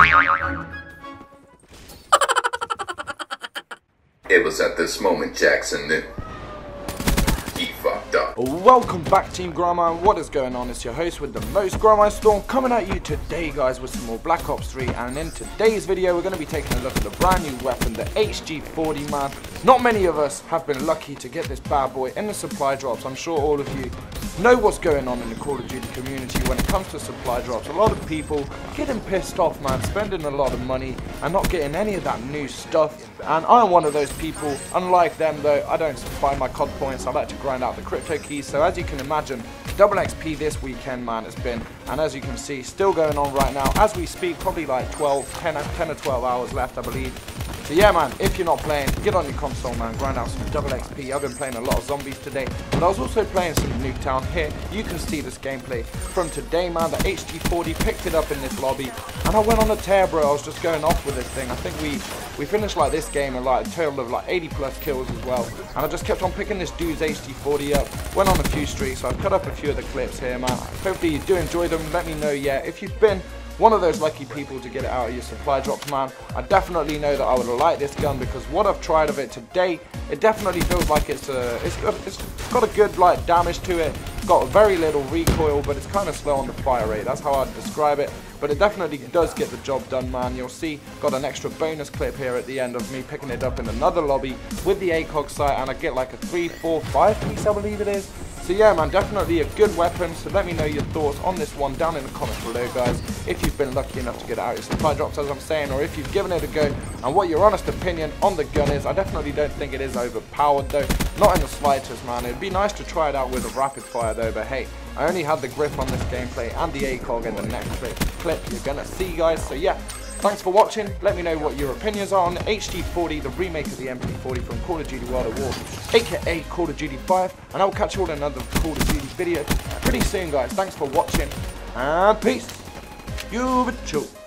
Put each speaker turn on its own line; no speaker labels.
It was at this moment Jackson knew. He fucked up.
Welcome back Team GrindMind, what is going on? It's your host with the most GrindMind Storm coming at you today guys with some more Black Ops 3 and in today's video we're going to be taking a look at the brand new weapon, the HG40 man. Not many of us have been lucky to get this bad boy in the supply drops, I'm sure all of you know what's going on in the Call of Duty community when it comes to supply drops. A lot of people getting pissed off, man, spending a lot of money and not getting any of that new stuff. And I'm one of those people. Unlike them, though, I don't buy my COD points. I like to grind out the crypto keys. So as you can imagine, double XP this weekend, man, it's been. And as you can see, still going on right now. As we speak, probably like 12, 10, 10 or 12 hours left, I believe. So yeah, man, if you're not playing, get on your console, man. Grind out some double XP. I've been playing a lot of zombies today, but I was also playing some Nuketown here. You can see this gameplay from today, man. The HG40 picked it up in this lobby, and I went on a tear, bro. I was just going off with this thing. I think we we finished like this game in like a total of like 80 plus kills as well, and I just kept on picking this dude's HG40 up. Went on a few streaks, so I've cut up a few of the clips here, man. Hopefully you do enjoy them. Let me know, yeah, if you've been one of those lucky people to get it out of your supply drops, man. I definitely know that I would like this gun because what I've tried of it today, it definitely feels like it's a, uh, it's got, it's got a good like damage to it. got very little recoil, but it's kind of slow on the fire rate. That's how I'd describe it. But it definitely does get the job done, man. You'll see, got an extra bonus clip here at the end of me picking it up in another lobby with the ACOG sight, and I get like a 3, 4, 5 piece, I believe it is. So yeah, man, definitely a good weapon. So let me know your thoughts on this one down in the comments below, guys. If you've been lucky enough to get out your supply drops, as I'm saying, or if you've given it a go, and what your honest opinion on the gun is. I definitely don't think it is overpowered, though. Not in the slightest, man. It'd be nice to try it out with a rapid fire, though. But hey, I only had the grip on this gameplay and the ACOG in the next clip you're gonna see, guys. So yeah, Thanks for watching. Let me know what your opinions are on the HG40, the remake of the MP40 from Call of Duty World at War, aka Call of Duty 5. And I will catch you all in another Call of Duty video pretty soon, guys. Thanks for watching, and peace. You bitch.